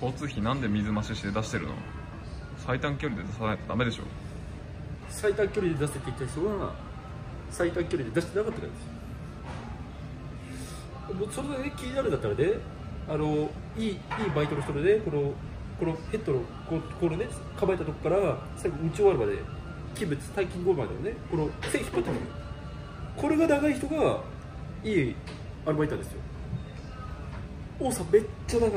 交通費なんで水増しして出してるの？最短距離で出さないとダメでしょ？最短距離で出せって言った人は最短距離で出してなかったからです。よもうそれで、気になるんだったらねあのいいいいバイトの人でねこのこのヘッドのここのね構えたとこから最後打ち終わるまで器物大金ゴールまでのねこの線引っ張ってみる。これが長い人がいいアルバイターですよ。王さめっちゃ長い。